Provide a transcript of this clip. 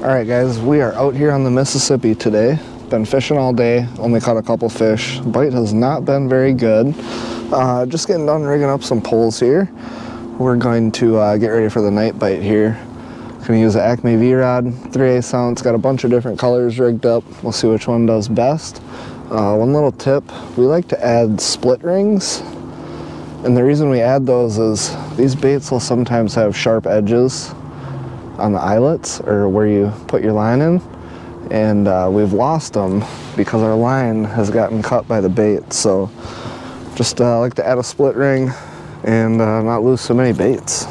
All right, guys, we are out here on the Mississippi today. Been fishing all day, only caught a couple fish. Bite has not been very good. Uh, just getting done rigging up some poles here. We're going to uh, get ready for the night bite here. Gonna use the Acme V-Rod, 3 8 ounce, got a bunch of different colors rigged up. We'll see which one does best. Uh, one little tip, we like to add split rings. And the reason we add those is these baits will sometimes have sharp edges on the eyelets or where you put your line in. And uh, we've lost them because our line has gotten cut by the bait. So just uh, like to add a split ring and uh, not lose so many baits.